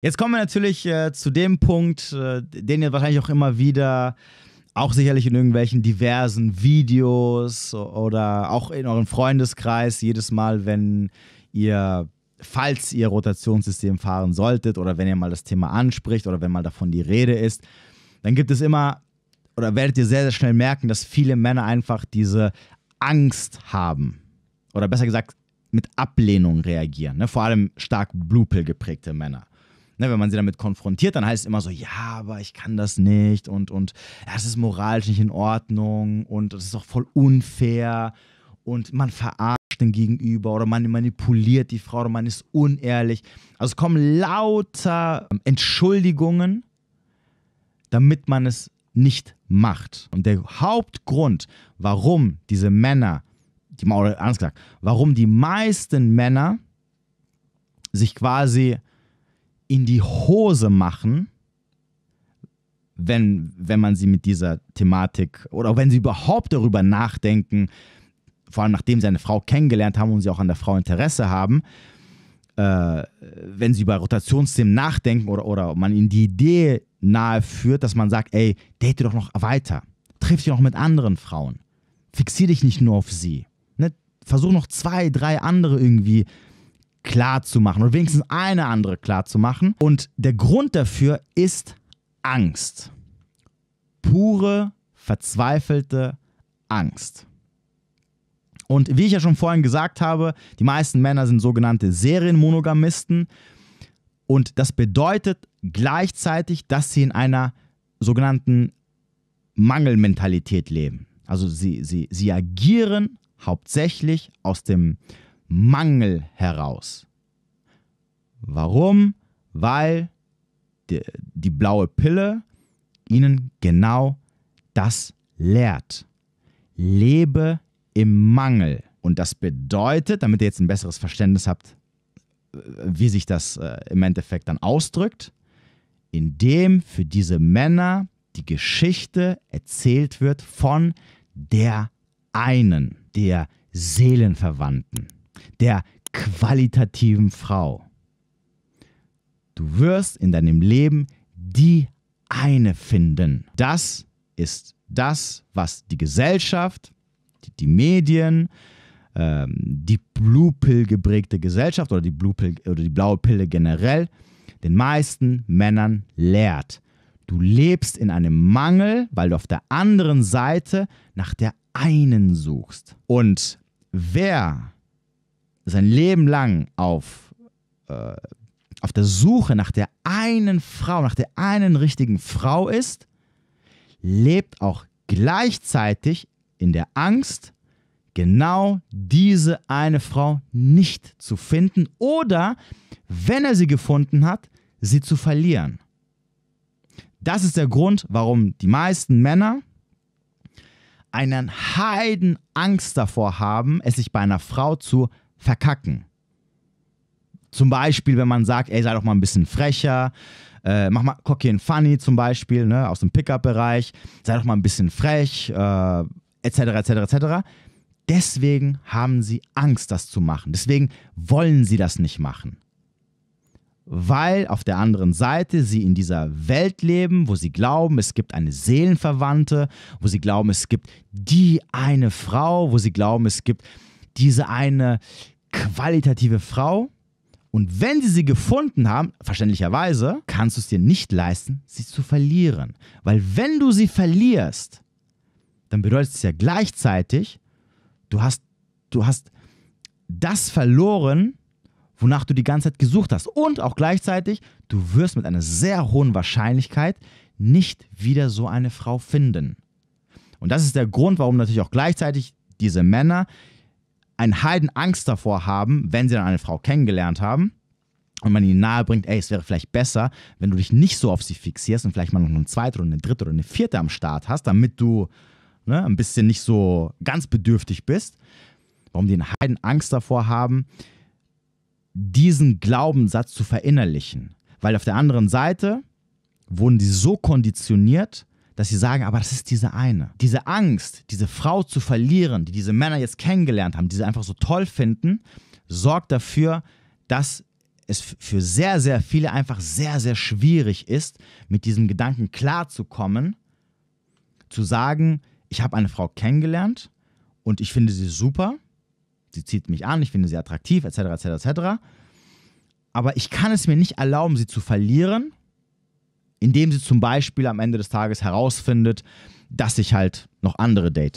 Jetzt kommen wir natürlich äh, zu dem Punkt, äh, den ihr wahrscheinlich auch immer wieder, auch sicherlich in irgendwelchen diversen Videos oder auch in eurem Freundeskreis, jedes Mal, wenn ihr, falls ihr Rotationssystem fahren solltet oder wenn ihr mal das Thema anspricht oder wenn mal davon die Rede ist, dann gibt es immer oder werdet ihr sehr, sehr schnell merken, dass viele Männer einfach diese Angst haben. Oder besser gesagt, mit Ablehnung reagieren. Ne? Vor allem stark Blue Pill geprägte Männer. Ne, wenn man sie damit konfrontiert, dann heißt es immer so, ja, aber ich kann das nicht und, und ja, es ist moralisch nicht in Ordnung und es ist auch voll unfair und man verarscht den Gegenüber oder man manipuliert die Frau oder man ist unehrlich. Also es kommen lauter Entschuldigungen, damit man es nicht macht. Und der Hauptgrund, warum diese Männer, die, oder anders gesagt, warum die meisten Männer sich quasi in die Hose machen, wenn, wenn man sie mit dieser Thematik oder wenn sie überhaupt darüber nachdenken, vor allem nachdem sie eine Frau kennengelernt haben und sie auch an der Frau Interesse haben, äh, wenn sie über Rotationsthemen nachdenken oder, oder man ihnen die Idee nahe führt, dass man sagt, ey, date doch noch weiter, triff dich noch mit anderen Frauen, fixier dich nicht nur auf sie, ne? versuch noch zwei, drei andere irgendwie klar zu machen oder wenigstens eine andere klar zu machen. Und der Grund dafür ist Angst. Pure, verzweifelte Angst. Und wie ich ja schon vorhin gesagt habe, die meisten Männer sind sogenannte Serienmonogamisten. Und das bedeutet gleichzeitig, dass sie in einer sogenannten Mangelmentalität leben. Also sie, sie, sie agieren hauptsächlich aus dem Mangel heraus. Warum? Weil die, die blaue Pille ihnen genau das lehrt. Lebe im Mangel. Und das bedeutet, damit ihr jetzt ein besseres Verständnis habt, wie sich das äh, im Endeffekt dann ausdrückt, indem für diese Männer die Geschichte erzählt wird von der einen, der Seelenverwandten der qualitativen Frau. Du wirst in deinem Leben die eine finden. Das ist das, was die Gesellschaft, die, die Medien, ähm, die Blue Pill geprägte Gesellschaft oder die, Blue Pill, oder die blaue Pille generell den meisten Männern lehrt. Du lebst in einem Mangel, weil du auf der anderen Seite nach der einen suchst. Und wer sein Leben lang auf, äh, auf der Suche nach der einen Frau, nach der einen richtigen Frau ist, lebt auch gleichzeitig in der Angst, genau diese eine Frau nicht zu finden oder, wenn er sie gefunden hat, sie zu verlieren. Das ist der Grund, warum die meisten Männer einen Heiden Angst davor haben, es sich bei einer Frau zu verkacken. Zum Beispiel, wenn man sagt, ey, sei doch mal ein bisschen frecher, äh, mach mal Cocky and Funny zum Beispiel, ne, aus dem Pickup-Bereich, sei doch mal ein bisschen frech, äh, etc., etc., etc. Deswegen haben sie Angst, das zu machen. Deswegen wollen sie das nicht machen. Weil auf der anderen Seite sie in dieser Welt leben, wo sie glauben, es gibt eine Seelenverwandte, wo sie glauben, es gibt die eine Frau, wo sie glauben, es gibt diese eine qualitative Frau. Und wenn sie sie gefunden haben, verständlicherweise, kannst du es dir nicht leisten, sie zu verlieren. Weil wenn du sie verlierst, dann bedeutet es ja gleichzeitig, du hast, du hast das verloren, wonach du die ganze Zeit gesucht hast. Und auch gleichzeitig, du wirst mit einer sehr hohen Wahrscheinlichkeit nicht wieder so eine Frau finden. Und das ist der Grund, warum natürlich auch gleichzeitig diese Männer einen Heiden Angst davor haben, wenn sie dann eine Frau kennengelernt haben und man ihnen nahe bringt, ey, es wäre vielleicht besser, wenn du dich nicht so auf sie fixierst und vielleicht mal noch eine zweite oder eine dritte oder eine vierte am Start hast, damit du ne, ein bisschen nicht so ganz bedürftig bist. Warum die einen Heiden Angst davor haben, diesen Glaubenssatz zu verinnerlichen. Weil auf der anderen Seite wurden die so konditioniert, dass sie sagen, aber das ist diese eine. Diese Angst, diese Frau zu verlieren, die diese Männer jetzt kennengelernt haben, die sie einfach so toll finden, sorgt dafür, dass es für sehr, sehr viele einfach sehr, sehr schwierig ist, mit diesem Gedanken klarzukommen, zu sagen, ich habe eine Frau kennengelernt und ich finde sie super, sie zieht mich an, ich finde sie attraktiv, etc., etc., etc. Aber ich kann es mir nicht erlauben, sie zu verlieren, indem sie zum Beispiel am Ende des Tages herausfindet, dass ich halt noch andere date.